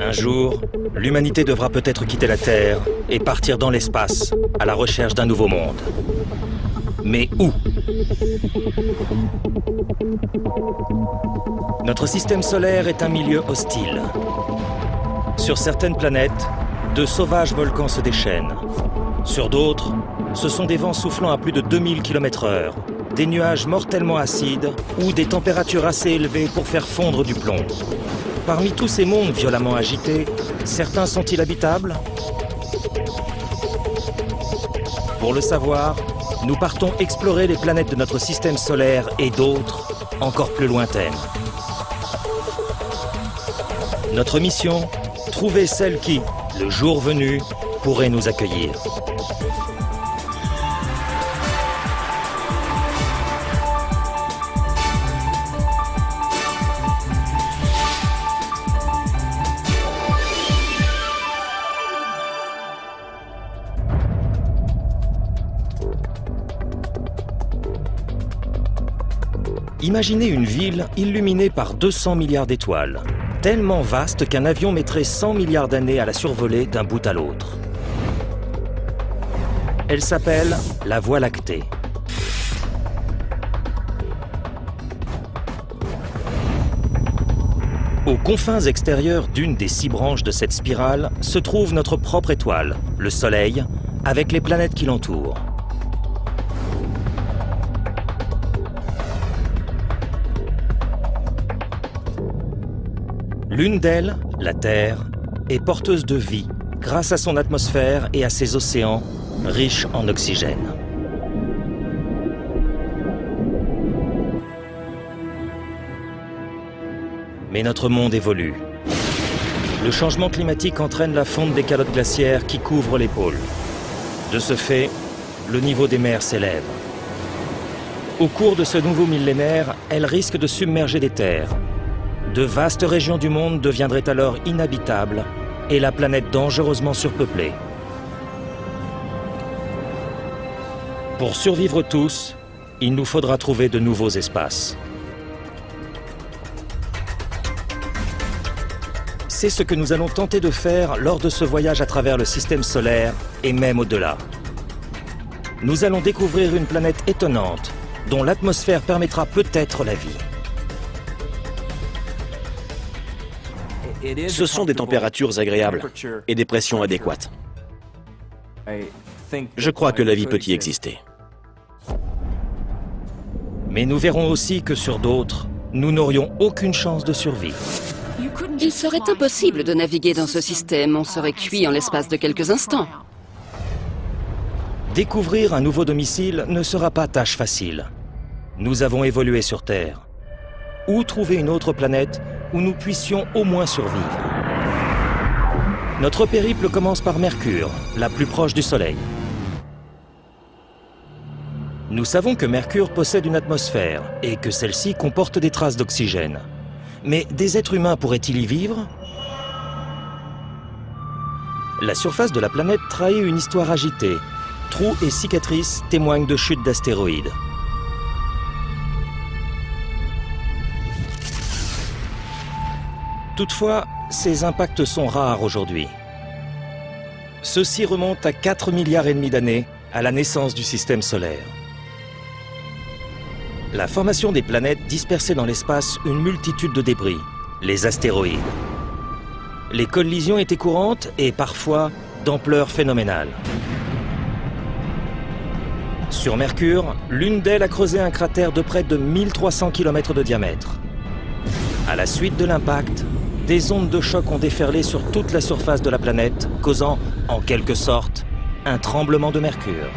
Un jour, l'humanité devra peut-être quitter la Terre et partir dans l'espace à la recherche d'un nouveau monde. Mais où? Notre système solaire est un milieu hostile. Sur certaines planètes, de sauvages volcans se déchaînent. Sur d'autres, ce sont des vents soufflant à plus de 2000 km/h, des nuages mortellement acides ou des températures assez élevées pour faire fondre du plomb. Parmi tous ces mondes violemment agités, certains sont-ils habitables? Pour le savoir, nous partons explorer les planètes de notre système solaire et d'autres encore plus lointaines. Notre mission Trouver celle qui, le jour venu, pourrait nous accueillir. Imaginez une ville illuminée par 200 milliards d'étoiles, tellement vaste qu'un avion mettrait 100 milliards d'années à la survoler d'un bout à l'autre. Elle s'appelle la Voie lactée. Aux confins extérieurs d'une des six branches de cette spirale se trouve notre propre étoile, le Soleil, avec les planètes qui l'entourent. L'une d'elles, la Terre, est porteuse de vie grâce à son atmosphère et à ses océans riches en oxygène. Mais notre monde évolue. Le changement climatique entraîne la fonte des calottes glaciaires qui couvrent les pôles. De ce fait, le niveau des mers s'élève. Au cours de ce nouveau millénaire, elles risquent de submerger des terres, de vastes régions du monde deviendraient alors inhabitables et la planète dangereusement surpeuplée. Pour survivre tous, il nous faudra trouver de nouveaux espaces. C'est ce que nous allons tenter de faire lors de ce voyage à travers le système solaire et même au-delà. Nous allons découvrir une planète étonnante dont l'atmosphère permettra peut-être la vie. Ce sont des températures agréables et des pressions adéquates. Je crois que la vie peut y exister. Mais nous verrons aussi que sur d'autres, nous n'aurions aucune chance de survie. Il serait impossible de naviguer dans ce système, on serait cuit en l'espace de quelques instants. Découvrir un nouveau domicile ne sera pas tâche facile. Nous avons évolué sur Terre. Où trouver une autre planète où nous puissions au moins survivre. Notre périple commence par Mercure, la plus proche du Soleil. Nous savons que Mercure possède une atmosphère et que celle-ci comporte des traces d'oxygène. Mais des êtres humains pourraient-ils y vivre? La surface de la planète trahit une histoire agitée. Trous et cicatrices témoignent de chutes d'astéroïdes. Toutefois, ces impacts sont rares aujourd'hui. Ceux-ci remontent à 4 milliards et demi d'années, à la naissance du système solaire. La formation des planètes dispersait dans l'espace une multitude de débris, les astéroïdes. Les collisions étaient courantes et parfois d'ampleur phénoménale. Sur Mercure, l'une d'elles a creusé un cratère de près de 1300 km de diamètre. À la suite de l'impact, des ondes de choc ont déferlé sur toute la surface de la planète, causant, en quelque sorte, un tremblement de Mercure.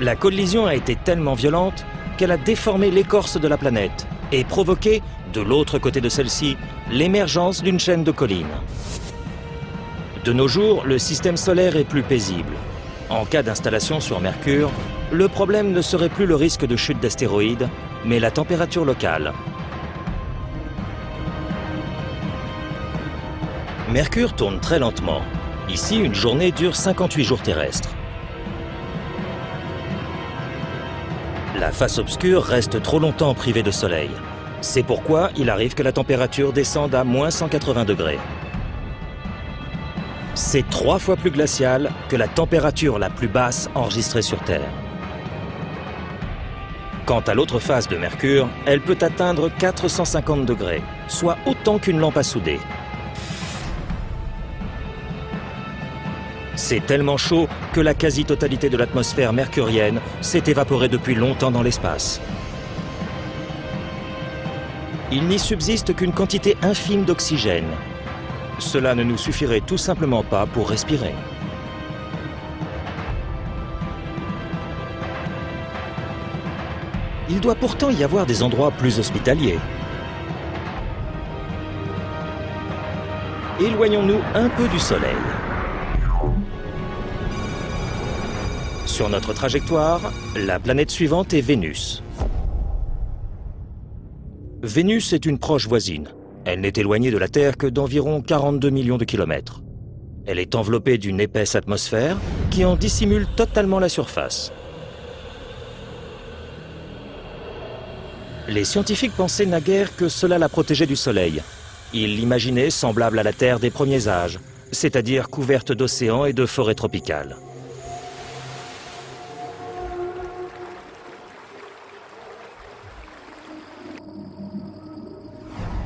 La collision a été tellement violente qu'elle a déformé l'écorce de la planète et provoqué, de l'autre côté de celle-ci, l'émergence d'une chaîne de collines. De nos jours, le système solaire est plus paisible. En cas d'installation sur Mercure, le problème ne serait plus le risque de chute d'astéroïdes, mais la température locale. Mercure tourne très lentement. Ici, une journée dure 58 jours terrestres. La face obscure reste trop longtemps privée de soleil. C'est pourquoi il arrive que la température descende à moins 180 degrés. C'est trois fois plus glacial que la température la plus basse enregistrée sur Terre. Quant à l'autre face de Mercure, elle peut atteindre 450 degrés, soit autant qu'une lampe à souder. C'est tellement chaud que la quasi-totalité de l'atmosphère mercurienne s'est évaporée depuis longtemps dans l'espace. Il n'y subsiste qu'une quantité infime d'oxygène. Cela ne nous suffirait tout simplement pas pour respirer. Il doit pourtant y avoir des endroits plus hospitaliers. Éloignons-nous un peu du Soleil. Sur notre trajectoire, la planète suivante est Vénus. Vénus est une proche voisine. Elle n'est éloignée de la Terre que d'environ 42 millions de kilomètres. Elle est enveloppée d'une épaisse atmosphère qui en dissimule totalement la surface. Les scientifiques pensaient naguère que cela la protégeait du Soleil. Ils l'imaginaient semblable à la Terre des premiers âges, c'est-à-dire couverte d'océans et de forêts tropicales.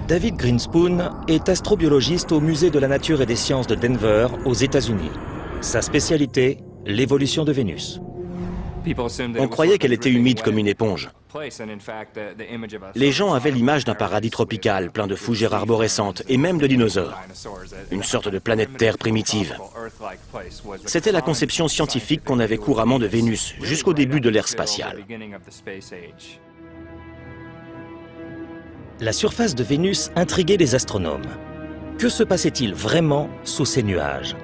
David Greenspoon est astrobiologiste au Musée de la Nature et des Sciences de Denver, aux États-Unis. Sa spécialité, l'évolution de Vénus. On croyait qu'elle était humide comme une éponge. Les gens avaient l'image d'un paradis tropical, plein de fougères arborescentes et même de dinosaures. Une sorte de planète Terre primitive. C'était la conception scientifique qu'on avait couramment de Vénus, jusqu'au début de l'ère spatiale. La surface de Vénus intriguait les astronomes. Que se passait-il vraiment sous ces nuages?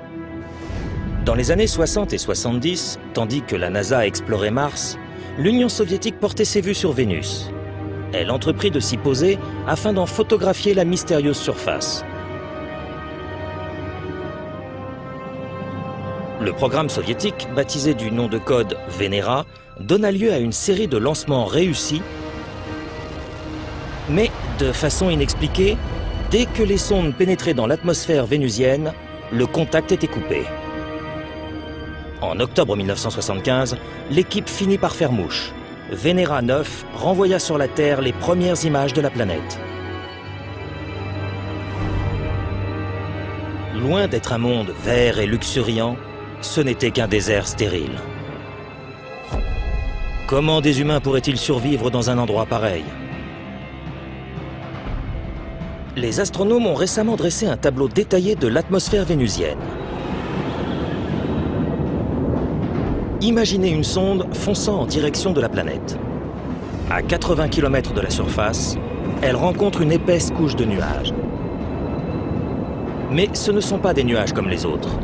Dans les années 60 et 70, tandis que la NASA explorait Mars, l'Union soviétique portait ses vues sur Vénus. Elle entreprit de s'y poser afin d'en photographier la mystérieuse surface. Le programme soviétique, baptisé du nom de code Venera, donna lieu à une série de lancements réussis mais, de façon inexpliquée, dès que les sondes pénétraient dans l'atmosphère vénusienne, le contact était coupé. En octobre 1975, l'équipe finit par faire mouche. Venera 9 renvoya sur la Terre les premières images de la planète. Loin d'être un monde vert et luxuriant, ce n'était qu'un désert stérile. Comment des humains pourraient-ils survivre dans un endroit pareil? Les astronomes ont récemment dressé un tableau détaillé de l'atmosphère vénusienne. Imaginez une sonde fonçant en direction de la planète. À 80 km de la surface, elle rencontre une épaisse couche de nuages. Mais ce ne sont pas des nuages comme les autres.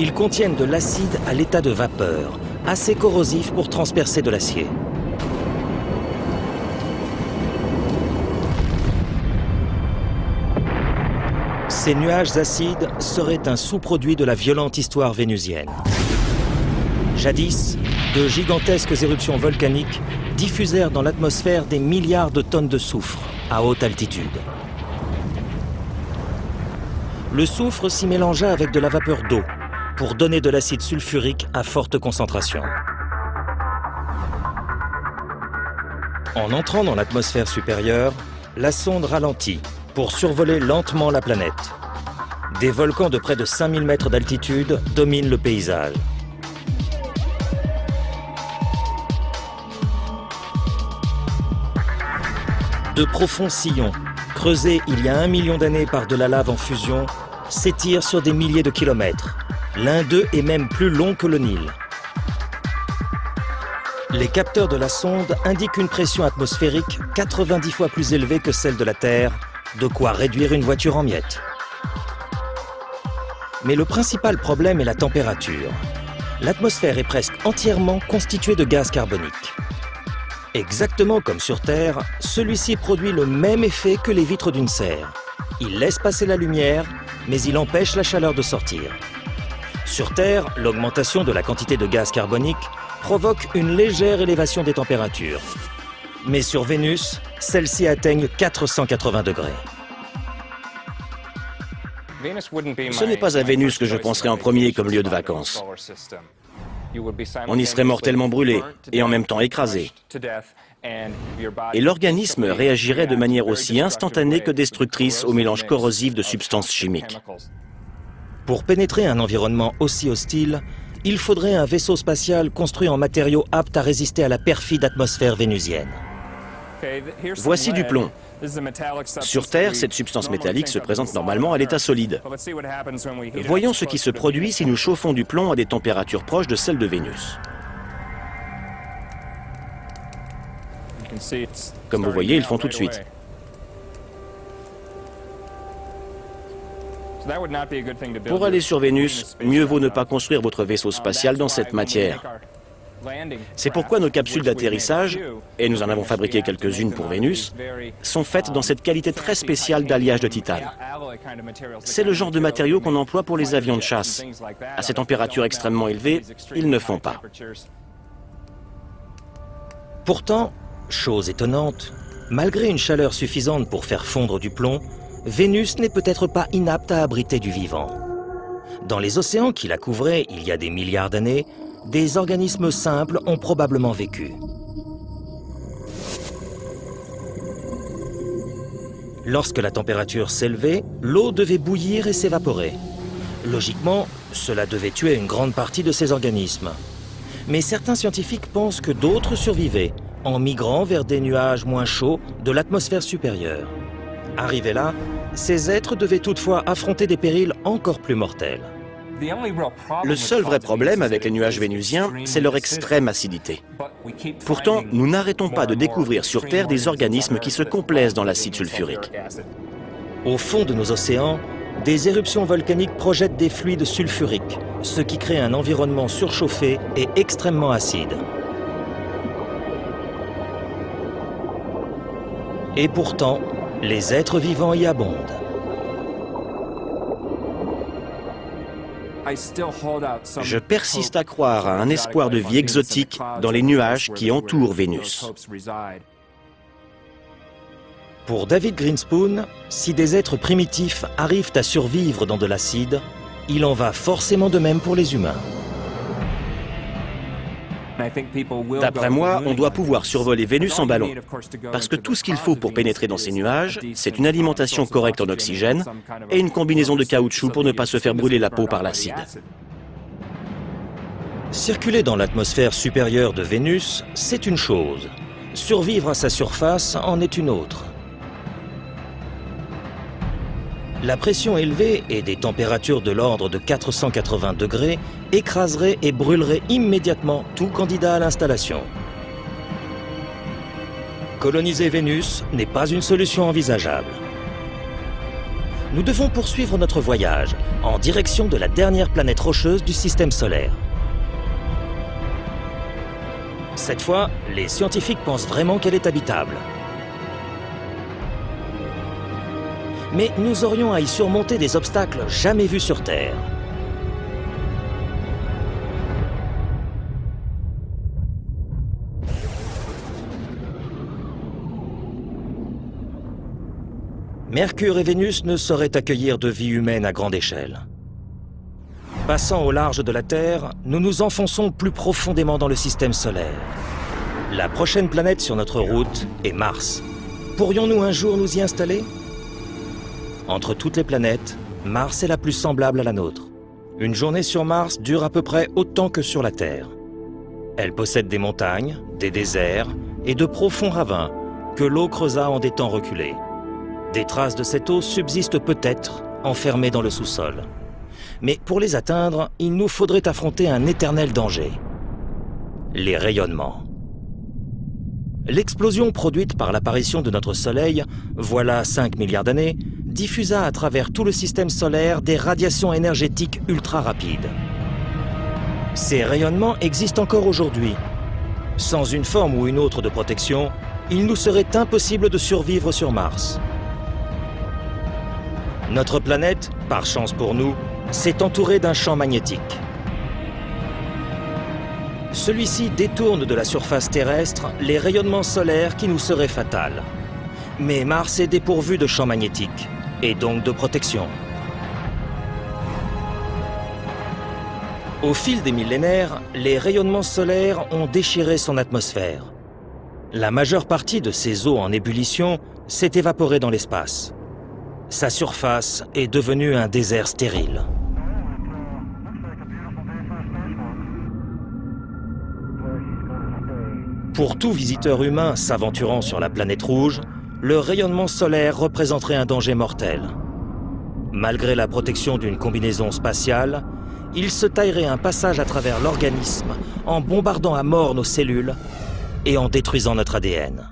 Ils contiennent de l'acide à l'état de vapeur, assez corrosif pour transpercer de l'acier. Ces nuages acides seraient un sous-produit de la violente histoire vénusienne. Jadis, de gigantesques éruptions volcaniques diffusèrent dans l'atmosphère des milliards de tonnes de soufre à haute altitude. Le soufre s'y mélangea avec de la vapeur d'eau pour donner de l'acide sulfurique à forte concentration. En entrant dans l'atmosphère supérieure, la sonde ralentit pour survoler lentement la planète. Des volcans de près de 5000 mètres d'altitude dominent le paysage. De profonds sillons, creusés il y a un million d'années par de la lave en fusion, s'étirent sur des milliers de kilomètres. L'un d'eux est même plus long que le Nil. Les capteurs de la sonde indiquent une pression atmosphérique 90 fois plus élevée que celle de la Terre de quoi réduire une voiture en miettes. Mais le principal problème est la température. L'atmosphère est presque entièrement constituée de gaz carbonique. Exactement comme sur Terre, celui-ci produit le même effet que les vitres d'une serre. Il laisse passer la lumière, mais il empêche la chaleur de sortir. Sur Terre, l'augmentation de la quantité de gaz carbonique provoque une légère élévation des températures. Mais sur Vénus, celles-ci atteignent 480 degrés. Ce n'est pas à Vénus que je penserai en premier comme lieu de vacances. On y serait mortellement brûlé et en même temps écrasé. Et l'organisme réagirait de manière aussi instantanée que destructrice au mélange corrosif de substances chimiques. Pour pénétrer un environnement aussi hostile, il faudrait un vaisseau spatial construit en matériaux aptes à résister à la perfide atmosphère vénusienne. Voici du plomb. Sur Terre, cette substance métallique se présente normalement à l'état solide. voyons ce qui se produit si nous chauffons du plomb à des températures proches de celles de Vénus. Comme vous voyez, ils font tout de suite. Pour aller sur Vénus, mieux vaut ne pas construire votre vaisseau spatial dans cette matière. C'est pourquoi nos capsules d'atterrissage, et nous en avons fabriqué quelques-unes pour Vénus, sont faites dans cette qualité très spéciale d'alliage de titane. C'est le genre de matériau qu'on emploie pour les avions de chasse. À ces températures extrêmement élevées, ils ne font pas. Pourtant, chose étonnante, malgré une chaleur suffisante pour faire fondre du plomb, Vénus n'est peut-être pas inapte à abriter du vivant. Dans les océans qui la couvraient il y a des milliards d'années, des organismes simples ont probablement vécu. Lorsque la température s'élevait, l'eau devait bouillir et s'évaporer. Logiquement, cela devait tuer une grande partie de ces organismes. Mais certains scientifiques pensent que d'autres survivaient, en migrant vers des nuages moins chauds de l'atmosphère supérieure. Arrivés là, ces êtres devaient toutefois affronter des périls encore plus mortels. Le seul vrai problème avec les nuages vénusiens, c'est leur extrême acidité. Pourtant, nous n'arrêtons pas de découvrir sur Terre des organismes qui se complaisent dans l'acide sulfurique. Au fond de nos océans, des éruptions volcaniques projettent des fluides sulfuriques, ce qui crée un environnement surchauffé et extrêmement acide. Et pourtant, les êtres vivants y abondent. Je persiste à croire à un espoir de vie exotique dans les nuages qui entourent Vénus. Pour David Greenspoon, si des êtres primitifs arrivent à survivre dans de l'acide, il en va forcément de même pour les humains. D'après moi, on doit pouvoir survoler Vénus en ballon. Parce que tout ce qu'il faut pour pénétrer dans ces nuages, c'est une alimentation correcte en oxygène et une combinaison de caoutchouc pour ne pas se faire brûler la peau par l'acide. Circuler dans l'atmosphère supérieure de Vénus, c'est une chose. Survivre à sa surface en est une autre. La pression élevée et des températures de l'ordre de 480 degrés écraseraient et brûleraient immédiatement tout candidat à l'installation. Coloniser Vénus n'est pas une solution envisageable. Nous devons poursuivre notre voyage en direction de la dernière planète rocheuse du système solaire. Cette fois, les scientifiques pensent vraiment qu'elle est habitable. Mais nous aurions à y surmonter des obstacles jamais vus sur Terre. Mercure et Vénus ne sauraient accueillir de vie humaine à grande échelle. Passant au large de la Terre, nous nous enfonçons plus profondément dans le système solaire. La prochaine planète sur notre route est Mars. Pourrions-nous un jour nous y installer? Entre toutes les planètes, Mars est la plus semblable à la nôtre. Une journée sur Mars dure à peu près autant que sur la Terre. Elle possède des montagnes, des déserts et de profonds ravins que l'eau creusa en des temps reculés. Des traces de cette eau subsistent peut-être enfermées dans le sous-sol. Mais pour les atteindre, il nous faudrait affronter un éternel danger. Les rayonnements. L'explosion produite par l'apparition de notre Soleil, voilà 5 milliards d'années, diffusa à travers tout le système solaire des radiations énergétiques ultra rapides. Ces rayonnements existent encore aujourd'hui. Sans une forme ou une autre de protection, il nous serait impossible de survivre sur Mars. Notre planète, par chance pour nous, s'est entourée d'un champ magnétique. Celui-ci détourne de la surface terrestre les rayonnements solaires qui nous seraient fatals. Mais Mars est dépourvu de champ magnétique, et donc de protection. Au fil des millénaires, les rayonnements solaires ont déchiré son atmosphère. La majeure partie de ses eaux en ébullition s'est évaporée dans l'espace. Sa surface est devenue un désert stérile. Pour tout visiteur humain s'aventurant sur la planète rouge, le rayonnement solaire représenterait un danger mortel. Malgré la protection d'une combinaison spatiale, il se taillerait un passage à travers l'organisme en bombardant à mort nos cellules et en détruisant notre ADN.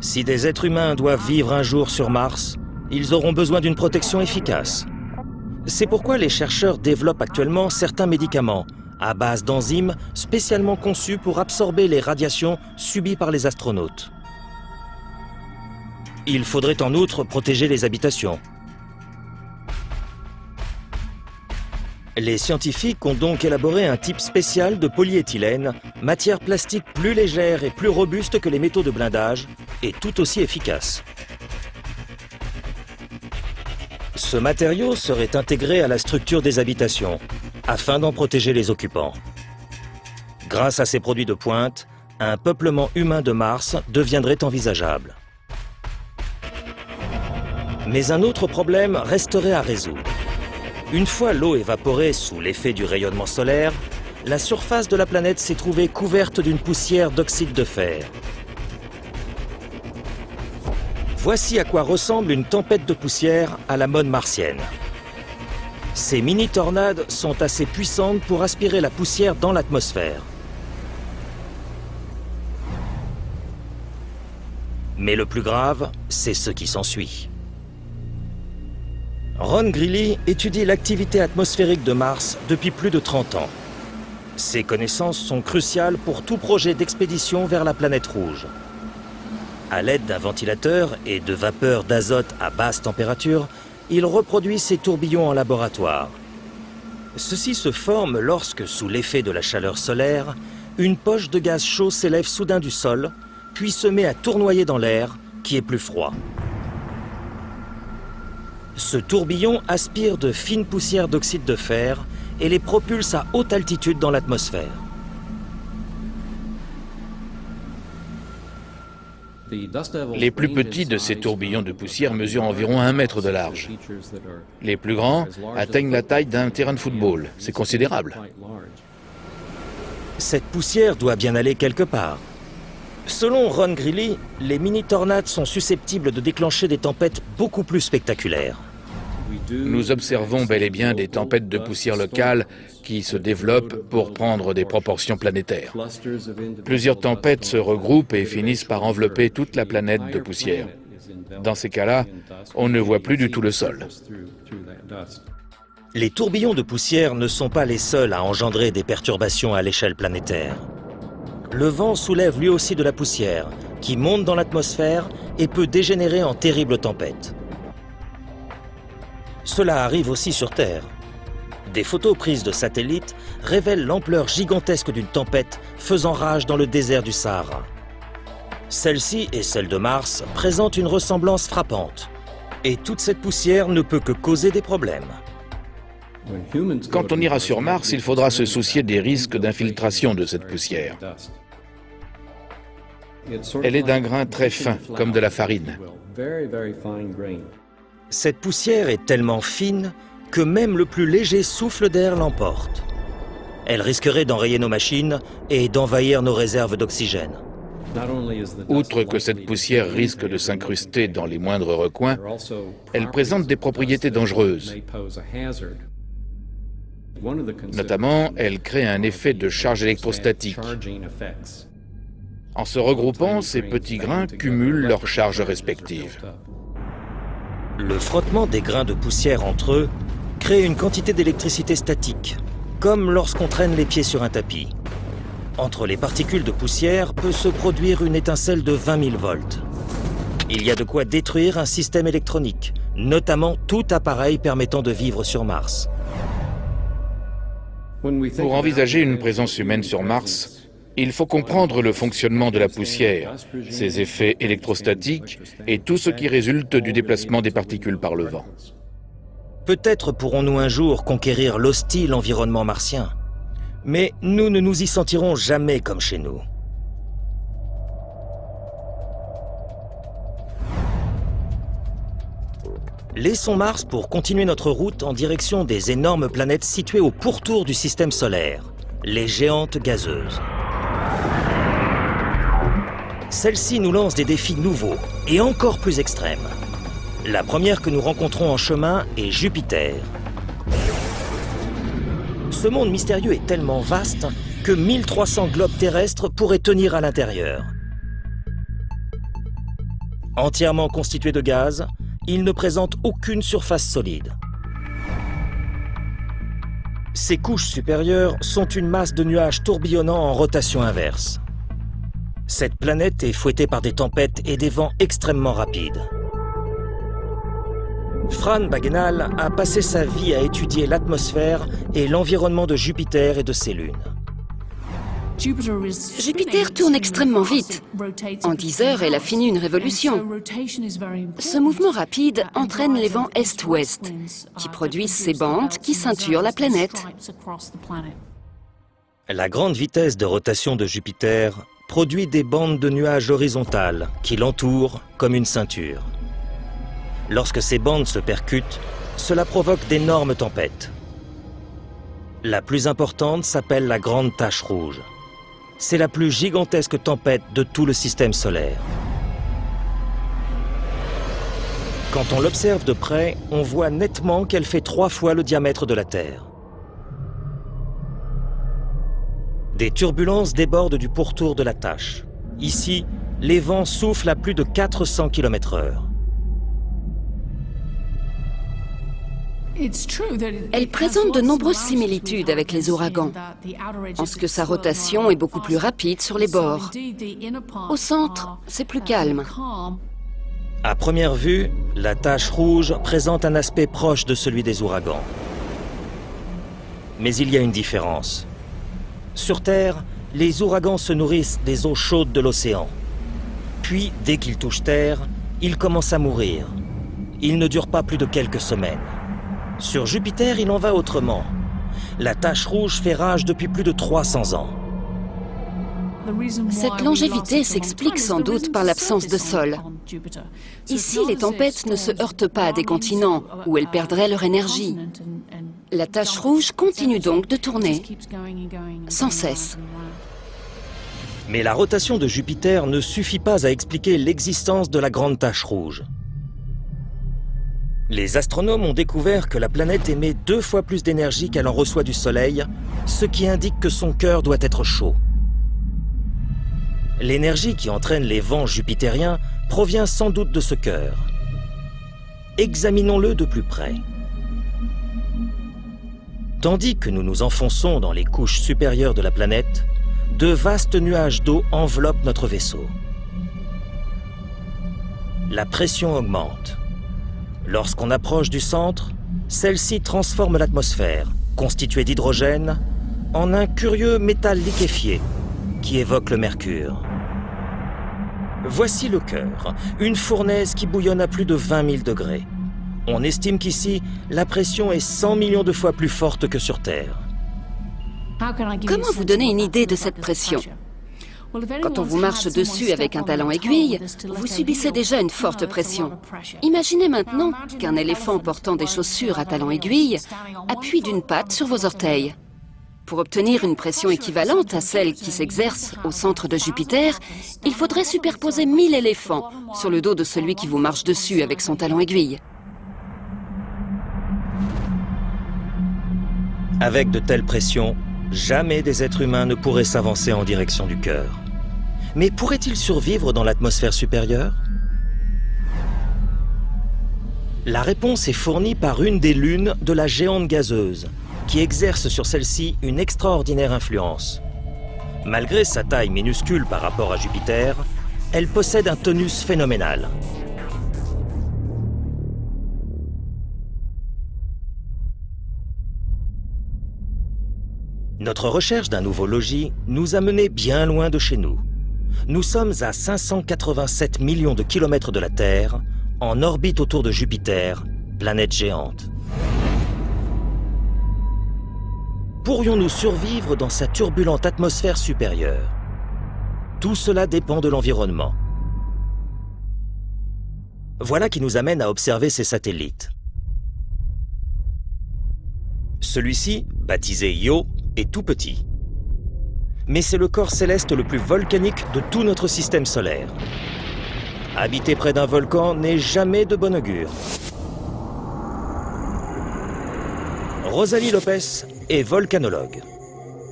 Si des êtres humains doivent vivre un jour sur Mars, ils auront besoin d'une protection efficace. C'est pourquoi les chercheurs développent actuellement certains médicaments à base d'enzymes spécialement conçus pour absorber les radiations subies par les astronautes. Il faudrait en outre protéger les habitations. Les scientifiques ont donc élaboré un type spécial de polyéthylène, matière plastique plus légère et plus robuste que les métaux de blindage, et tout aussi efficace. Ce matériau serait intégré à la structure des habitations, afin d'en protéger les occupants. Grâce à ces produits de pointe, un peuplement humain de Mars deviendrait envisageable. Mais un autre problème resterait à résoudre. Une fois l'eau évaporée sous l'effet du rayonnement solaire, la surface de la planète s'est trouvée couverte d'une poussière d'oxyde de fer. Voici à quoi ressemble une tempête de poussière à la mode martienne. Ces mini-tornades sont assez puissantes pour aspirer la poussière dans l'atmosphère. Mais le plus grave, c'est ce qui s'ensuit. Ron Greeley étudie l'activité atmosphérique de Mars depuis plus de 30 ans. Ses connaissances sont cruciales pour tout projet d'expédition vers la planète rouge. À l'aide d'un ventilateur et de vapeurs d'azote à basse température, il reproduit ces tourbillons en laboratoire. Ceux-ci se forment lorsque, sous l'effet de la chaleur solaire, une poche de gaz chaud s'élève soudain du sol, puis se met à tournoyer dans l'air, qui est plus froid. Ce tourbillon aspire de fines poussières d'oxyde de fer et les propulse à haute altitude dans l'atmosphère. Les plus petits de ces tourbillons de poussière mesurent environ un mètre de large. Les plus grands atteignent la taille d'un terrain de football. C'est considérable. Cette poussière doit bien aller quelque part. Selon Ron Greeley, les mini-tornades sont susceptibles de déclencher des tempêtes beaucoup plus spectaculaires. Nous observons bel et bien des tempêtes de poussière locales qui se développent pour prendre des proportions planétaires. Plusieurs tempêtes se regroupent et finissent par envelopper toute la planète de poussière. Dans ces cas-là, on ne voit plus du tout le sol. Les tourbillons de poussière ne sont pas les seuls à engendrer des perturbations à l'échelle planétaire. Le vent soulève lui aussi de la poussière, qui monte dans l'atmosphère et peut dégénérer en terribles tempêtes. Cela arrive aussi sur Terre. Des photos prises de satellites révèlent l'ampleur gigantesque d'une tempête faisant rage dans le désert du Sahara. Celle-ci et celle de Mars présentent une ressemblance frappante. Et toute cette poussière ne peut que causer des problèmes. Quand on ira sur Mars, il faudra se soucier des risques d'infiltration de cette poussière. Elle est d'un grain très fin, comme de la farine. Cette poussière est tellement fine que même le plus léger souffle d'air l'emporte. Elle risquerait d'enrayer nos machines et d'envahir nos réserves d'oxygène. Outre que cette poussière risque de s'incruster dans les moindres recoins, elle présente des propriétés dangereuses. Notamment, elle crée un effet de charge électrostatique. En se regroupant, ces petits grains cumulent leurs charges respectives. Le frottement des grains de poussière entre eux crée une quantité d'électricité statique, comme lorsqu'on traîne les pieds sur un tapis. Entre les particules de poussière peut se produire une étincelle de 20 000 volts. Il y a de quoi détruire un système électronique, notamment tout appareil permettant de vivre sur Mars. Pour envisager une présence humaine sur Mars, il faut comprendre le fonctionnement de la poussière, ses effets électrostatiques et tout ce qui résulte du déplacement des particules par le vent. Peut-être pourrons-nous un jour conquérir l'hostile environnement martien, mais nous ne nous y sentirons jamais comme chez nous. Laissons Mars pour continuer notre route en direction des énormes planètes situées au pourtour du système solaire, les géantes gazeuses. Celles-ci nous lancent des défis nouveaux et encore plus extrêmes. La première que nous rencontrons en chemin est Jupiter. Ce monde mystérieux est tellement vaste que 1300 globes terrestres pourraient tenir à l'intérieur. Entièrement constitué de gaz, il ne présente aucune surface solide. Ces couches supérieures sont une masse de nuages tourbillonnant en rotation inverse. Cette planète est fouettée par des tempêtes et des vents extrêmement rapides. Fran Bagenal a passé sa vie à étudier l'atmosphère et l'environnement de Jupiter et de ses lunes. Jupiter tourne extrêmement vite. En 10 heures, elle a fini une révolution. Ce mouvement rapide entraîne les vents est-ouest, qui produisent ces bandes qui ceinturent la planète. La grande vitesse de rotation de Jupiter produit des bandes de nuages horizontales qui l'entourent comme une ceinture. Lorsque ces bandes se percutent, cela provoque d'énormes tempêtes. La plus importante s'appelle la Grande Tache Rouge c'est la plus gigantesque tempête de tout le système solaire. Quand on l'observe de près, on voit nettement qu'elle fait trois fois le diamètre de la Terre. Des turbulences débordent du pourtour de la tâche. Ici, les vents soufflent à plus de 400 km h Elle présente de nombreuses similitudes avec les ouragans, en ce que sa rotation est beaucoup plus rapide sur les bords. Au centre, c'est plus calme. À première vue, la tache rouge présente un aspect proche de celui des ouragans. Mais il y a une différence. Sur Terre, les ouragans se nourrissent des eaux chaudes de l'océan. Puis, dès qu'ils touchent Terre, ils commencent à mourir. Ils ne durent pas plus de quelques semaines. Sur Jupiter, il en va autrement. La tache rouge fait rage depuis plus de 300 ans. Cette longévité s'explique sans doute par l'absence de sol. Ici, les tempêtes ne se heurtent pas à des continents où elles perdraient leur énergie. La tache rouge continue donc de tourner, sans cesse. Mais la rotation de Jupiter ne suffit pas à expliquer l'existence de la grande tache rouge. Les astronomes ont découvert que la planète émet deux fois plus d'énergie qu'elle en reçoit du Soleil, ce qui indique que son cœur doit être chaud. L'énergie qui entraîne les vents jupitériens provient sans doute de ce cœur. Examinons-le de plus près. Tandis que nous nous enfonçons dans les couches supérieures de la planète, de vastes nuages d'eau enveloppent notre vaisseau. La pression augmente. Lorsqu'on approche du centre, celle-ci transforme l'atmosphère, constituée d'hydrogène, en un curieux métal liquéfié qui évoque le mercure. Voici le cœur, une fournaise qui bouillonne à plus de 20 000 degrés. On estime qu'ici, la pression est 100 millions de fois plus forte que sur Terre. Comment vous donner une idée de cette pression quand on vous marche dessus avec un talon aiguille, vous subissez déjà une forte pression. Imaginez maintenant qu'un éléphant portant des chaussures à talons aiguille appuie d'une patte sur vos orteils. Pour obtenir une pression équivalente à celle qui s'exerce au centre de Jupiter, il faudrait superposer 1000 éléphants sur le dos de celui qui vous marche dessus avec son talon aiguille. Avec de telles pressions, jamais des êtres humains ne pourraient s'avancer en direction du cœur. Mais pourrait-il survivre dans l'atmosphère supérieure? La réponse est fournie par une des lunes de la géante gazeuse, qui exerce sur celle-ci une extraordinaire influence. Malgré sa taille minuscule par rapport à Jupiter, elle possède un tonus phénoménal. Notre recherche d'un nouveau logis nous a menés bien loin de chez nous. Nous sommes à 587 millions de kilomètres de la Terre, en orbite autour de Jupiter, planète géante. Pourrions-nous survivre dans sa turbulente atmosphère supérieure? Tout cela dépend de l'environnement. Voilà qui nous amène à observer ces satellites. Celui-ci, baptisé Io, est tout petit. Mais c'est le corps céleste le plus volcanique de tout notre système solaire. Habiter près d'un volcan n'est jamais de bon augure. Rosalie Lopez est volcanologue.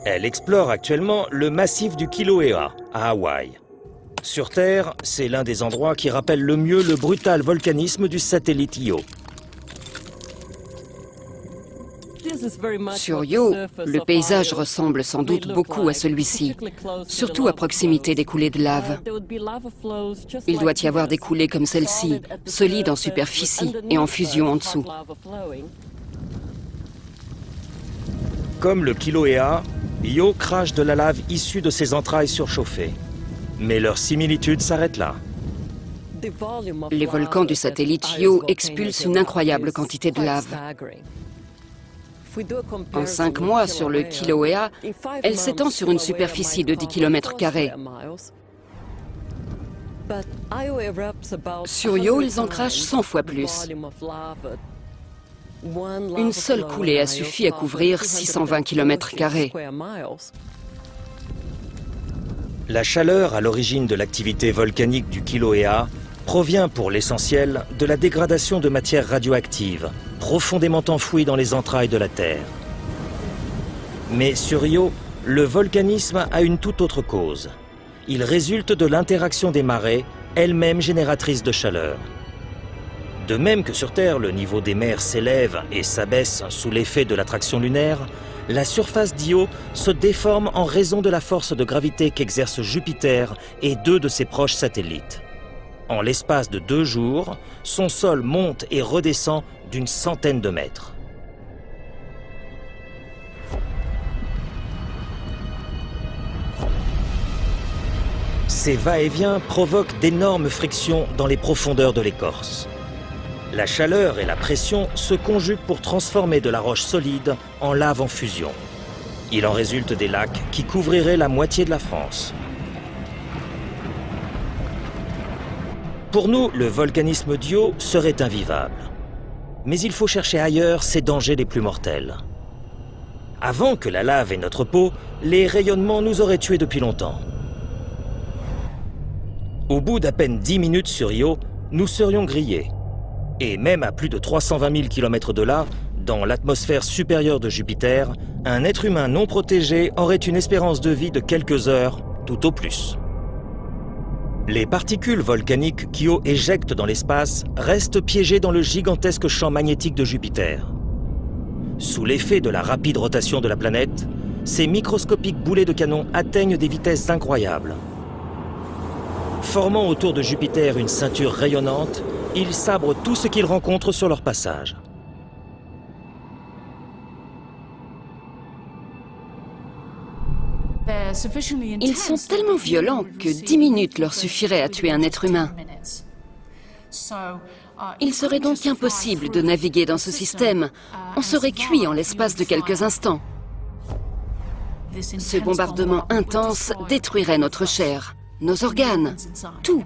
Elle explore actuellement le massif du Kilauea, à Hawaï. Sur Terre, c'est l'un des endroits qui rappelle le mieux le brutal volcanisme du satellite Io. Sur Io, le paysage ressemble sans doute beaucoup à celui-ci, surtout à proximité des coulées de lave. Il doit y avoir des coulées comme celle-ci, solides en superficie et en fusion en dessous. Comme le Kilauea, Io crache de la lave issue de ses entrailles surchauffées. Mais leur similitude s'arrête là. Les volcans du satellite Io expulsent une incroyable quantité de lave. En cinq mois sur le Kilauea, elle s'étend sur une superficie de 10 km. Sur Io, ils en crachent 100 fois plus. Une seule coulée a suffi à couvrir 620 km. La chaleur à l'origine de l'activité volcanique du Kilauea provient pour l'essentiel de la dégradation de matières radioactives, profondément enfouies dans les entrailles de la Terre. Mais sur Io, le volcanisme a une toute autre cause. Il résulte de l'interaction des marées, elles-mêmes génératrices de chaleur. De même que sur Terre, le niveau des mers s'élève et s'abaisse sous l'effet de l'attraction lunaire, la surface d'Io se déforme en raison de la force de gravité qu'exerce Jupiter et deux de ses proches satellites. En l'espace de deux jours, son sol monte et redescend d'une centaine de mètres. Ces va-et-vient provoquent d'énormes frictions dans les profondeurs de l'écorce. La chaleur et la pression se conjuguent pour transformer de la roche solide en lave en fusion. Il en résulte des lacs qui couvriraient la moitié de la France. Pour nous, le volcanisme d'Io serait invivable. Mais il faut chercher ailleurs ses dangers les plus mortels. Avant que la lave ait notre peau, les rayonnements nous auraient tués depuis longtemps. Au bout d'à peine 10 minutes sur Io, nous serions grillés. Et même à plus de 320 000 km de là, dans l'atmosphère supérieure de Jupiter, un être humain non protégé aurait une espérance de vie de quelques heures, tout au plus. Les particules volcaniques qu'Io éjecte dans l'espace restent piégées dans le gigantesque champ magnétique de Jupiter. Sous l'effet de la rapide rotation de la planète, ces microscopiques boulets de canon atteignent des vitesses incroyables. Formant autour de Jupiter une ceinture rayonnante, ils sabrent tout ce qu'ils rencontrent sur leur passage. Ils sont tellement violents que 10 minutes leur suffiraient à tuer un être humain. Il serait donc impossible de naviguer dans ce système. On serait cuit en l'espace de quelques instants. Ce bombardement intense détruirait notre chair, nos organes, tout.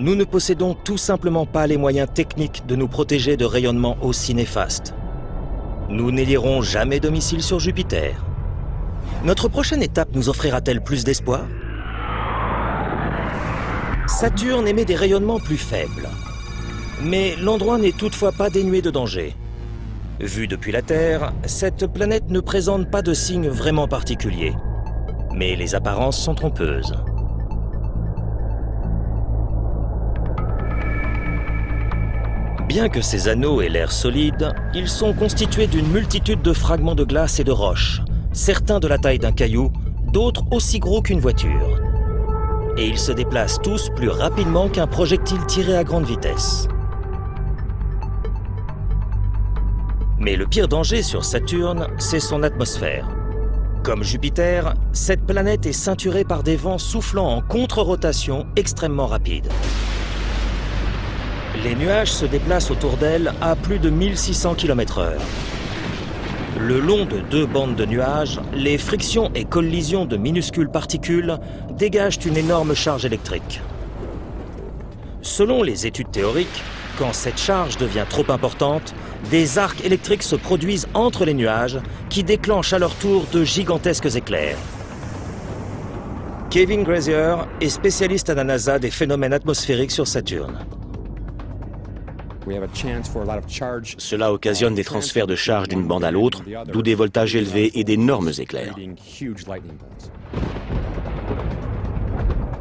Nous ne possédons tout simplement pas les moyens techniques de nous protéger de rayonnements aussi néfastes. Nous n'élirons jamais domicile sur Jupiter. Notre prochaine étape nous offrira-t-elle plus d'espoir? Saturne émet des rayonnements plus faibles. Mais l'endroit n'est toutefois pas dénué de danger. Vu depuis la Terre, cette planète ne présente pas de signes vraiment particuliers. Mais les apparences sont trompeuses. Bien que ces anneaux aient l'air solides, ils sont constitués d'une multitude de fragments de glace et de roches, certains de la taille d'un caillou, d'autres aussi gros qu'une voiture. Et ils se déplacent tous plus rapidement qu'un projectile tiré à grande vitesse. Mais le pire danger sur Saturne, c'est son atmosphère. Comme Jupiter, cette planète est ceinturée par des vents soufflant en contre-rotation extrêmement rapides. Les nuages se déplacent autour d'elle à plus de 1600 km/h. Le long de deux bandes de nuages, les frictions et collisions de minuscules particules dégagent une énorme charge électrique. Selon les études théoriques, quand cette charge devient trop importante, des arcs électriques se produisent entre les nuages qui déclenchent à leur tour de gigantesques éclairs. Kevin Grazier est spécialiste à la NASA des phénomènes atmosphériques sur Saturne. Cela occasionne des transferts de charge d'une bande à l'autre, d'où des voltages élevés et d'énormes éclairs.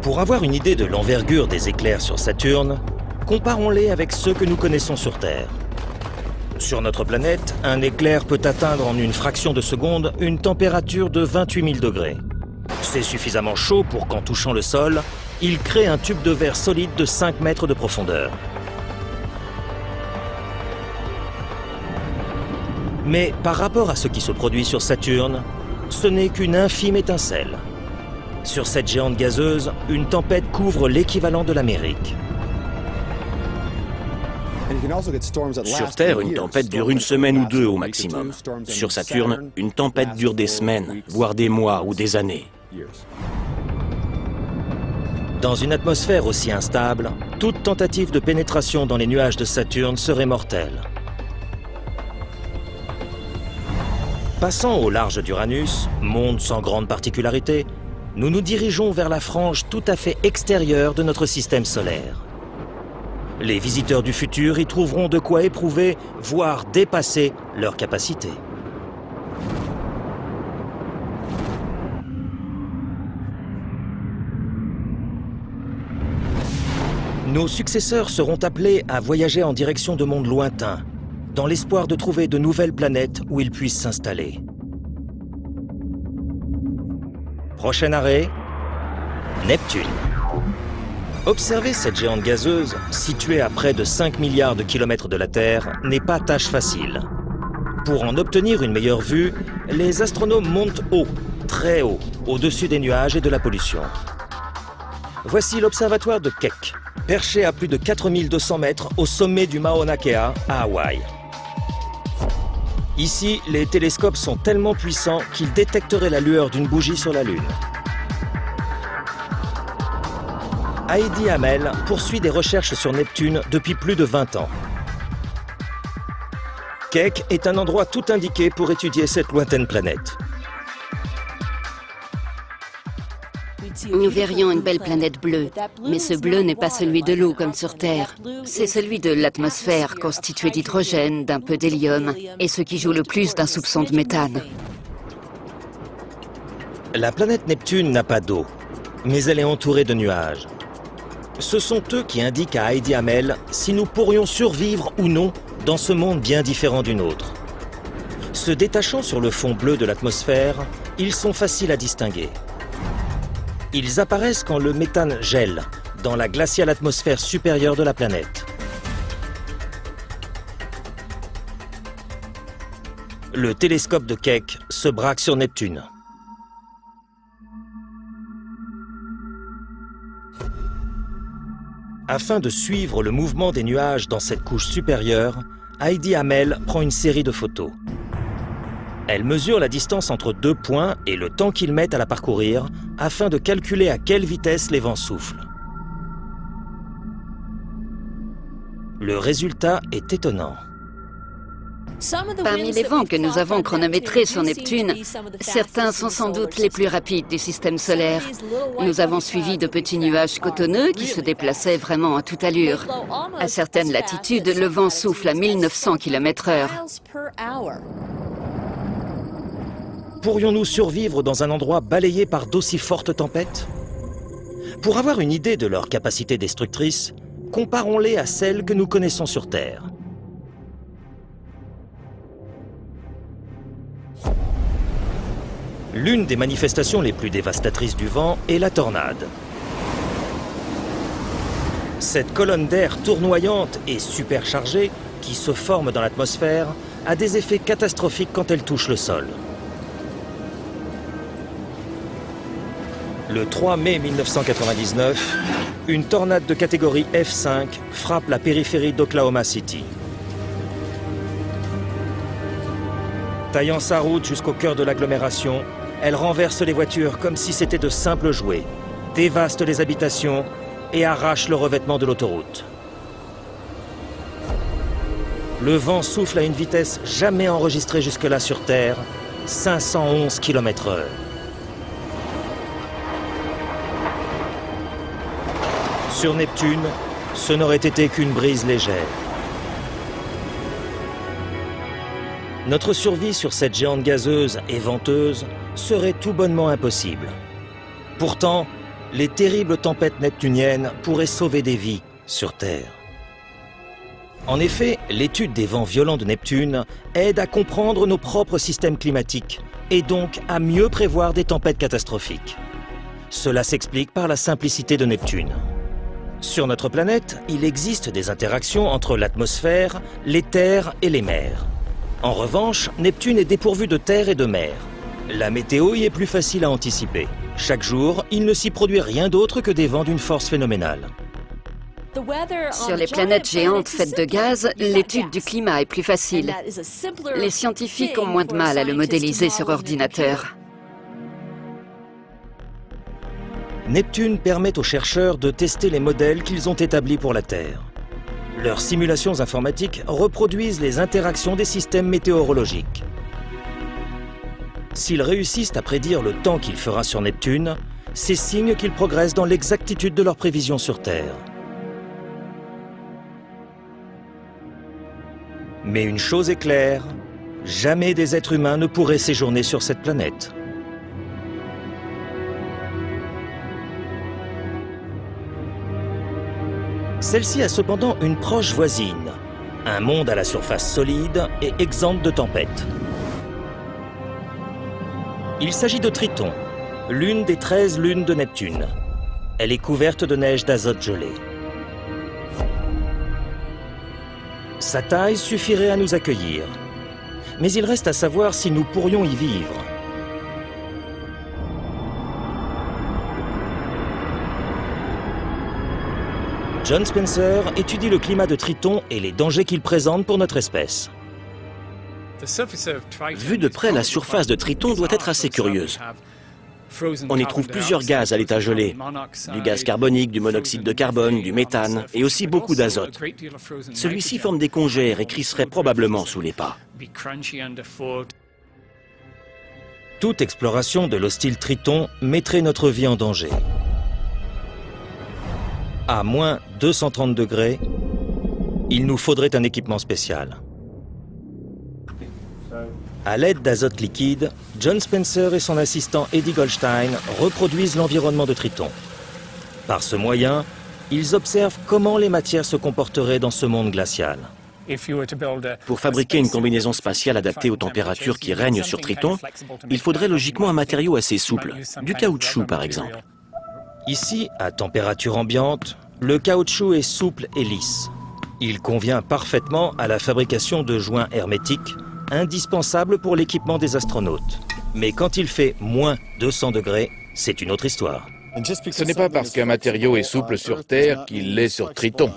Pour avoir une idée de l'envergure des éclairs sur Saturne, comparons-les avec ceux que nous connaissons sur Terre. Sur notre planète, un éclair peut atteindre en une fraction de seconde une température de 28 000 degrés. C'est suffisamment chaud pour qu'en touchant le sol, il crée un tube de verre solide de 5 mètres de profondeur. Mais par rapport à ce qui se produit sur Saturne, ce n'est qu'une infime étincelle. Sur cette géante gazeuse, une tempête couvre l'équivalent de l'Amérique. Sur Terre, une tempête dure une semaine ou deux au maximum. Sur Saturne, une tempête dure des semaines, voire des mois ou des années. Dans une atmosphère aussi instable, toute tentative de pénétration dans les nuages de Saturne serait mortelle. Passant au large d'Uranus, monde sans grande particularité, nous nous dirigeons vers la frange tout à fait extérieure de notre système solaire. Les visiteurs du futur y trouveront de quoi éprouver, voire dépasser leurs capacités. Nos successeurs seront appelés à voyager en direction de mondes lointains, dans l'espoir de trouver de nouvelles planètes où ils puissent s'installer. Prochain arrêt, Neptune. Observer cette géante gazeuse, située à près de 5 milliards de kilomètres de la Terre, n'est pas tâche facile. Pour en obtenir une meilleure vue, les astronomes montent haut, très haut, au-dessus des nuages et de la pollution. Voici l'observatoire de Keck, perché à plus de 4200 mètres au sommet du Mauna Kea, à Hawaï. Ici, les télescopes sont tellement puissants qu'ils détecteraient la lueur d'une bougie sur la Lune. Heidi Hamel poursuit des recherches sur Neptune depuis plus de 20 ans. Keck est un endroit tout indiqué pour étudier cette lointaine planète. Nous verrions une belle planète bleue, mais ce bleu n'est pas celui de l'eau comme sur Terre. C'est celui de l'atmosphère constituée d'hydrogène, d'un peu d'hélium, et ce qui joue le plus d'un soupçon de méthane. La planète Neptune n'a pas d'eau, mais elle est entourée de nuages. Ce sont eux qui indiquent à Heidi Hamel si nous pourrions survivre ou non dans ce monde bien différent du nôtre. Se détachant sur le fond bleu de l'atmosphère, ils sont faciles à distinguer. Ils apparaissent quand le méthane gèle dans la glaciale atmosphère supérieure de la planète. Le télescope de Keck se braque sur Neptune. Afin de suivre le mouvement des nuages dans cette couche supérieure, Heidi Hamel prend une série de photos. Elle mesure la distance entre deux points et le temps qu'ils mettent à la parcourir afin de calculer à quelle vitesse les vents soufflent. Le résultat est étonnant. Parmi les vents que nous avons chronométrés sur Neptune, certains sont sans doute les plus rapides du système solaire. Nous avons suivi de petits nuages cotonneux qui se déplaçaient vraiment à toute allure. À certaines latitudes, le vent souffle à 1900 km h Pourrions-nous survivre dans un endroit balayé par d'aussi fortes tempêtes Pour avoir une idée de leur capacité destructrice, comparons-les à celles que nous connaissons sur Terre. L'une des manifestations les plus dévastatrices du vent est la tornade. Cette colonne d'air tournoyante et superchargée qui se forme dans l'atmosphère a des effets catastrophiques quand elle touche le sol. Le 3 mai 1999, une tornade de catégorie F5 frappe la périphérie d'Oklahoma City. Taillant sa route jusqu'au cœur de l'agglomération, elle renverse les voitures comme si c'était de simples jouets, dévaste les habitations et arrache le revêtement de l'autoroute. Le vent souffle à une vitesse jamais enregistrée jusque-là sur Terre, 511 km/h. Sur Neptune, ce n'aurait été qu'une brise légère. Notre survie sur cette géante gazeuse et venteuse serait tout bonnement impossible. Pourtant, les terribles tempêtes neptuniennes pourraient sauver des vies sur Terre. En effet, l'étude des vents violents de Neptune aide à comprendre nos propres systèmes climatiques et donc à mieux prévoir des tempêtes catastrophiques. Cela s'explique par la simplicité de Neptune. Sur notre planète, il existe des interactions entre l'atmosphère, les terres et les mers. En revanche, Neptune est dépourvu de terre et de mer. La météo y est plus facile à anticiper. Chaque jour, il ne s'y produit rien d'autre que des vents d'une force phénoménale. Sur les planètes géantes faites de gaz, l'étude du climat est plus facile. Les scientifiques ont moins de mal à le modéliser sur ordinateur. Neptune permet aux chercheurs de tester les modèles qu'ils ont établis pour la Terre. Leurs simulations informatiques reproduisent les interactions des systèmes météorologiques. S'ils réussissent à prédire le temps qu'il fera sur Neptune, c'est signe qu'ils progressent dans l'exactitude de leurs prévisions sur Terre. Mais une chose est claire, jamais des êtres humains ne pourraient séjourner sur cette planète. Celle-ci a cependant une proche voisine, un monde à la surface solide et exempt de tempêtes. Il s'agit de Triton, l'une des 13 lunes de Neptune. Elle est couverte de neige d'azote gelé. Sa taille suffirait à nous accueillir. Mais il reste à savoir si nous pourrions y vivre. John Spencer étudie le climat de Triton et les dangers qu'il présente pour notre espèce. Vu de près, la surface de Triton doit être assez curieuse. On y trouve plusieurs gaz à l'état gelé, du gaz carbonique, du monoxyde de carbone, du méthane et aussi beaucoup d'azote. Celui-ci forme des congères et crisserait probablement sous les pas. Toute exploration de l'hostile Triton mettrait notre vie en danger. À moins 230 degrés, il nous faudrait un équipement spécial. À l'aide d'azote liquide, John Spencer et son assistant Eddie Goldstein reproduisent l'environnement de Triton. Par ce moyen, ils observent comment les matières se comporteraient dans ce monde glacial. Pour fabriquer une combinaison spatiale adaptée aux températures qui règnent sur Triton, il faudrait logiquement un matériau assez souple, du caoutchouc par exemple. Ici, à température ambiante, le caoutchouc est souple et lisse. Il convient parfaitement à la fabrication de joints hermétiques indispensable pour l'équipement des astronautes. Mais quand il fait moins 200 degrés, c'est une autre histoire. Ce n'est pas parce qu'un matériau est souple sur Terre qu'il l'est sur Triton.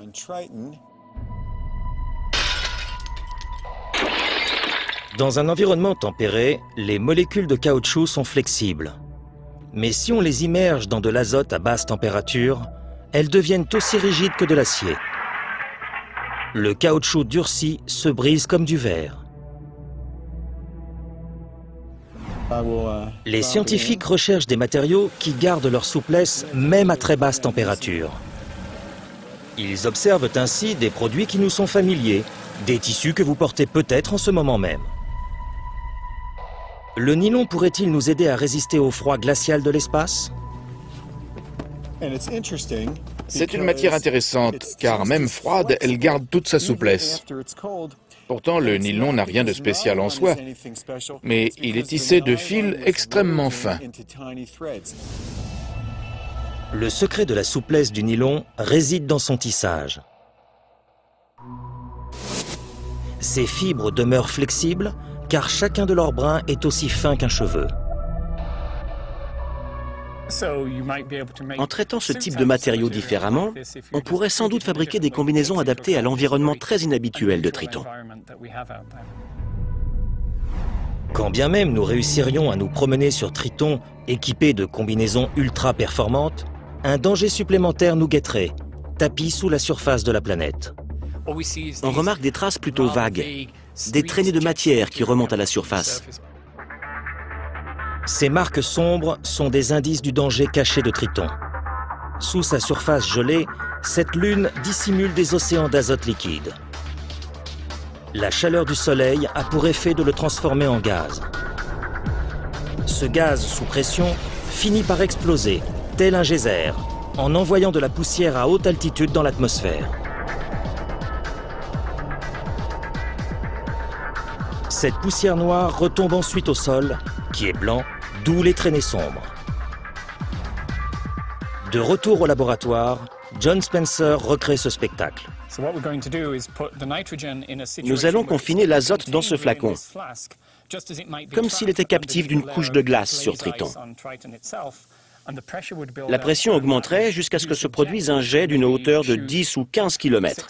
Dans un environnement tempéré, les molécules de caoutchouc sont flexibles. Mais si on les immerge dans de l'azote à basse température, elles deviennent aussi rigides que de l'acier. Le caoutchouc durci se brise comme du verre. Les scientifiques recherchent des matériaux qui gardent leur souplesse même à très basse température. Ils observent ainsi des produits qui nous sont familiers, des tissus que vous portez peut-être en ce moment même. Le nylon pourrait-il nous aider à résister au froid glacial de l'espace? C'est une matière intéressante, car même froide, elle garde toute sa souplesse. Pourtant, le nylon n'a rien de spécial en soi, mais il est tissé de fils extrêmement fins. Le secret de la souplesse du nylon réside dans son tissage. Ces fibres demeurent flexibles car chacun de leurs brins est aussi fin qu'un cheveu. En traitant ce type de matériaux différemment, on pourrait sans doute fabriquer des combinaisons adaptées à l'environnement très inhabituel de Triton. Quand bien même nous réussirions à nous promener sur Triton équipés de combinaisons ultra performantes, un danger supplémentaire nous guetterait, tapis sous la surface de la planète. On remarque des traces plutôt vagues, des traînées de matière qui remontent à la surface. Ces marques sombres sont des indices du danger caché de Triton. Sous sa surface gelée, cette lune dissimule des océans d'azote liquide. La chaleur du Soleil a pour effet de le transformer en gaz. Ce gaz sous pression finit par exploser, tel un geyser, en envoyant de la poussière à haute altitude dans l'atmosphère. Cette poussière noire retombe ensuite au sol, qui est blanc, d'où les traînées sombres. De retour au laboratoire, John Spencer recrée ce spectacle. Nous allons confiner l'azote dans ce flacon, comme s'il était captif d'une couche de glace sur Triton. La pression augmenterait jusqu'à ce que se produise un jet d'une hauteur de 10 ou 15 km.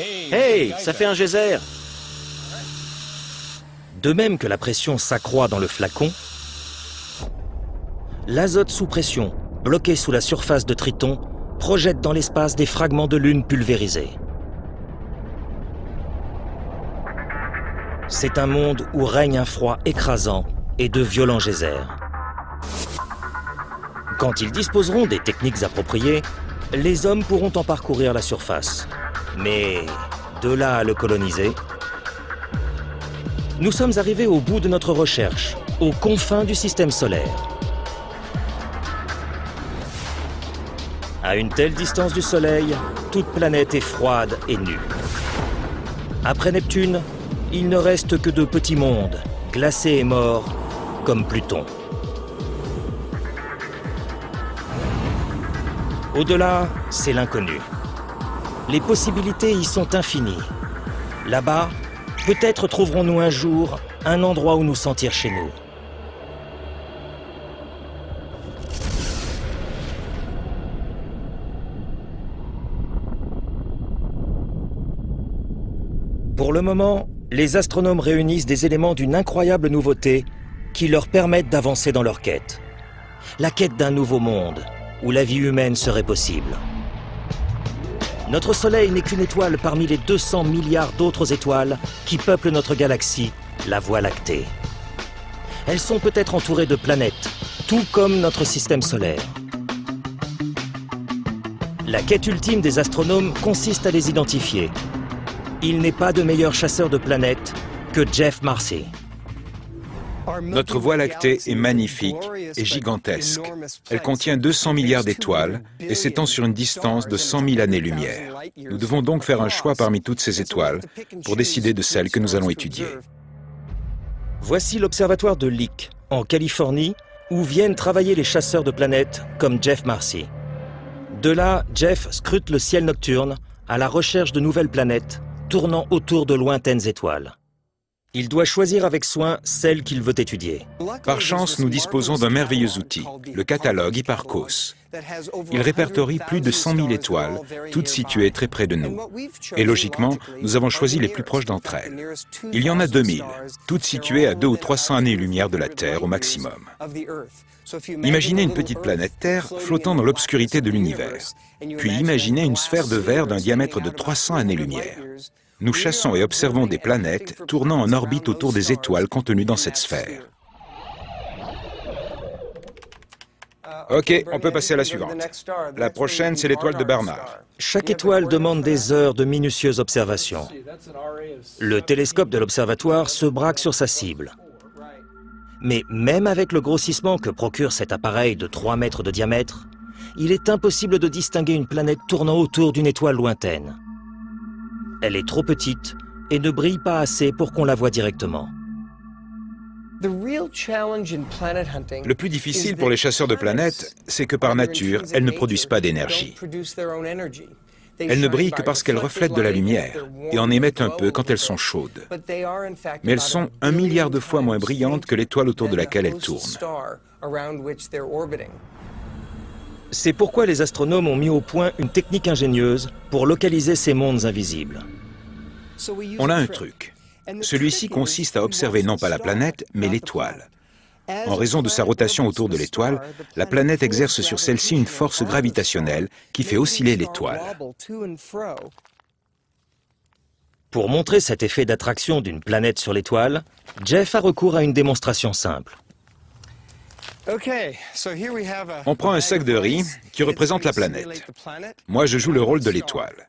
Hey, ça fait un geyser De même que la pression s'accroît dans le flacon, l'azote sous pression, bloqué sous la surface de Triton, projette dans l'espace des fragments de lune pulvérisés. C'est un monde où règne un froid écrasant et de violents geysers. Quand ils disposeront des techniques appropriées, les hommes pourront en parcourir la surface. Mais de là à le coloniser, nous sommes arrivés au bout de notre recherche, aux confins du système solaire. À une telle distance du Soleil, toute planète est froide et nue. Après Neptune, il ne reste que de petits mondes, glacés et morts, comme Pluton. Au-delà, c'est l'inconnu. Les possibilités y sont infinies. Là-bas, peut-être trouverons-nous un jour un endroit où nous sentir chez nous. Pour le moment, les astronomes réunissent des éléments d'une incroyable nouveauté qui leur permettent d'avancer dans leur quête. La quête d'un nouveau monde, où la vie humaine serait possible. Notre Soleil n'est qu'une étoile parmi les 200 milliards d'autres étoiles qui peuplent notre galaxie, la Voie lactée. Elles sont peut-être entourées de planètes, tout comme notre système solaire. La quête ultime des astronomes consiste à les identifier. Il n'est pas de meilleur chasseur de planètes que Jeff Marcy. Notre Voie lactée est magnifique et gigantesque. Elle contient 200 milliards d'étoiles et s'étend sur une distance de 100 000 années-lumière. Nous devons donc faire un choix parmi toutes ces étoiles pour décider de celles que nous allons étudier. Voici l'observatoire de Lick, en Californie, où viennent travailler les chasseurs de planètes comme Jeff Marcy. De là, Jeff scrute le ciel nocturne à la recherche de nouvelles planètes tournant autour de lointaines étoiles. Il doit choisir avec soin celle qu'il veut étudier. Par chance, nous disposons d'un merveilleux outil, le catalogue Hipparcos. Il répertorie plus de 100 000 étoiles, toutes situées très près de nous. Et logiquement, nous avons choisi les plus proches d'entre elles. Il y en a 2000, toutes situées à 2 ou 300 années-lumière de la Terre au maximum. Imaginez une petite planète Terre flottant dans l'obscurité de l'univers. Puis imaginez une sphère de verre d'un diamètre de 300 années-lumière nous chassons et observons des planètes tournant en orbite autour des étoiles contenues dans cette sphère. Ok, on peut passer à la suivante. La prochaine, c'est l'étoile de Bernard. Chaque étoile demande des heures de minutieuses observations. Le télescope de l'observatoire se braque sur sa cible. Mais même avec le grossissement que procure cet appareil de 3 mètres de diamètre, il est impossible de distinguer une planète tournant autour d'une étoile lointaine. Elle est trop petite et ne brille pas assez pour qu'on la voie directement. Le plus difficile pour les chasseurs de planètes, c'est que par nature, elles ne produisent pas d'énergie. Elles ne brillent que parce qu'elles reflètent de la lumière et en émettent un peu quand elles sont chaudes. Mais elles sont un milliard de fois moins brillantes que l'étoile autour de laquelle elles tournent. C'est pourquoi les astronomes ont mis au point une technique ingénieuse pour localiser ces mondes invisibles. On a un truc. Celui-ci consiste à observer non pas la planète, mais l'étoile. En raison de sa rotation autour de l'étoile, la planète exerce sur celle-ci une force gravitationnelle qui fait osciller l'étoile. Pour montrer cet effet d'attraction d'une planète sur l'étoile, Jeff a recours à une démonstration simple. On prend un sac de riz qui représente la planète. Moi, je joue le rôle de l'étoile.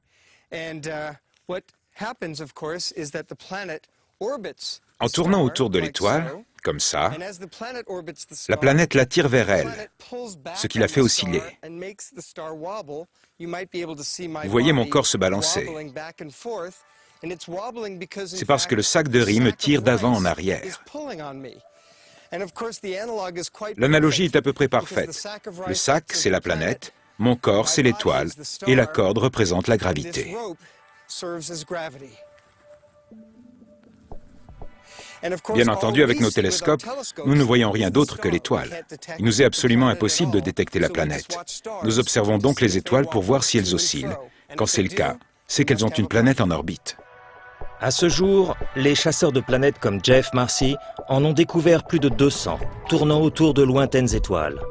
En tournant autour de l'étoile, comme ça, la planète l'attire vers elle, ce qui la fait osciller. Vous voyez mon corps se balancer. C'est parce que le sac de riz me tire d'avant en arrière. L'analogie est à peu près parfaite. Le sac, c'est la planète, mon corps, c'est l'étoile, et la corde représente la gravité. Bien entendu, avec nos télescopes, nous ne voyons rien d'autre que l'étoile. Il nous est absolument impossible de détecter la planète. Nous observons donc les étoiles pour voir si elles oscillent. Quand c'est le cas, c'est qu'elles ont une planète en orbite. À ce jour, les chasseurs de planètes comme Jeff Marcy en ont découvert plus de 200, tournant autour de lointaines étoiles.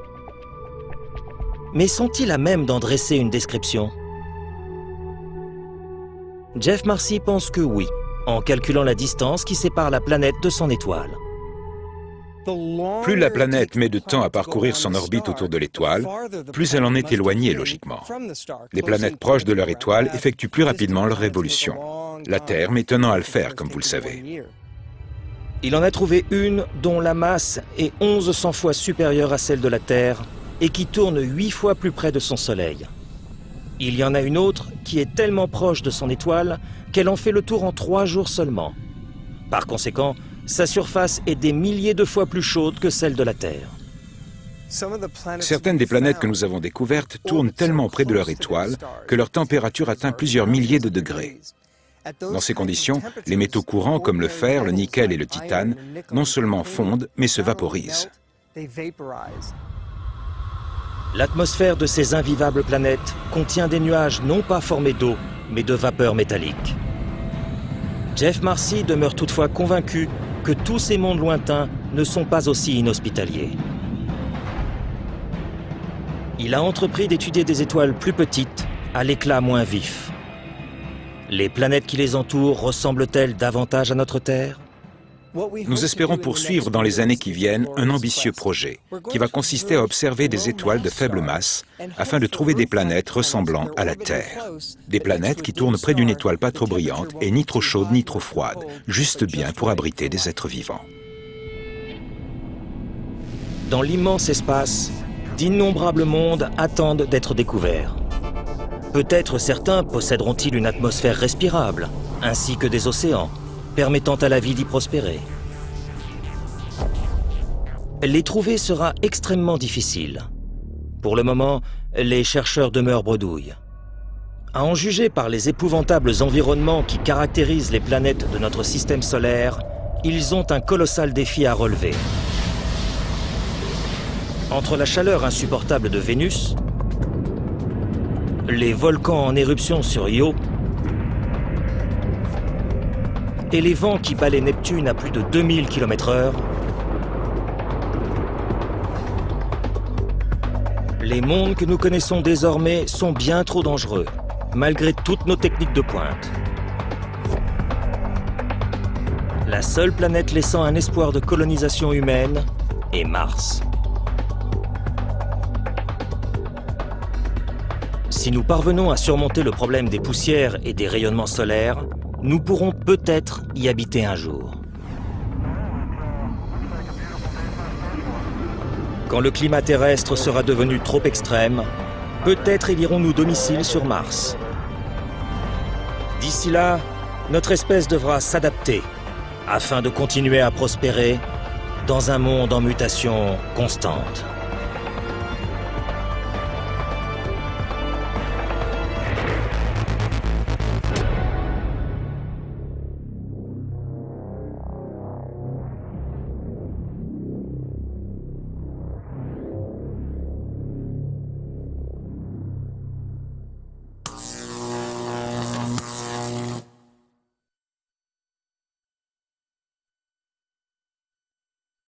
Mais sont-ils à même d'en dresser une description? Jeff Marcy pense que oui, en calculant la distance qui sépare la planète de son étoile. Plus la planète met de temps à parcourir son orbite autour de l'étoile, plus elle en est éloignée logiquement. Les planètes proches de leur étoile effectuent plus rapidement leur révolution. La Terre met à le faire, comme vous le savez. Il en a trouvé une dont la masse est 1100 fois supérieure à celle de la Terre et qui tourne 8 fois plus près de son Soleil. Il y en a une autre qui est tellement proche de son étoile qu'elle en fait le tour en 3 jours seulement. Par conséquent, sa surface est des milliers de fois plus chaude que celle de la Terre. Certaines des planètes que nous avons découvertes tournent tellement près de leur étoile que leur température atteint plusieurs milliers de degrés. Dans ces conditions, les métaux courants comme le fer, le nickel et le titane non seulement fondent, mais se vaporisent. L'atmosphère de ces invivables planètes contient des nuages non pas formés d'eau, mais de vapeur métallique. Jeff Marcy demeure toutefois convaincu que tous ces mondes lointains ne sont pas aussi inhospitaliers. Il a entrepris d'étudier des étoiles plus petites, à l'éclat moins vif. Les planètes qui les entourent ressemblent-elles davantage à notre Terre? Nous espérons poursuivre dans les années qui viennent un ambitieux projet qui va consister à observer des étoiles de faible masse afin de trouver des planètes ressemblant à la Terre. Des planètes qui tournent près d'une étoile pas trop brillante et ni trop chaude ni trop froide, juste bien pour abriter des êtres vivants. Dans l'immense espace, d'innombrables mondes attendent d'être découverts. Peut-être certains posséderont-ils une atmosphère respirable, ainsi que des océans, permettant à la vie d'y prospérer. Les trouver sera extrêmement difficile. Pour le moment, les chercheurs demeurent bredouilles. À en juger par les épouvantables environnements qui caractérisent les planètes de notre système solaire, ils ont un colossal défi à relever. Entre la chaleur insupportable de Vénus, les volcans en éruption sur Io et les vents qui balaient Neptune à plus de 2000 km/h, les mondes que nous connaissons désormais sont bien trop dangereux, malgré toutes nos techniques de pointe. La seule planète laissant un espoir de colonisation humaine est Mars. Si nous parvenons à surmonter le problème des poussières et des rayonnements solaires, nous pourrons peut-être y habiter un jour. Quand le climat terrestre sera devenu trop extrême, peut-être élirons-nous domicile sur Mars. D'ici là, notre espèce devra s'adapter afin de continuer à prospérer dans un monde en mutation constante.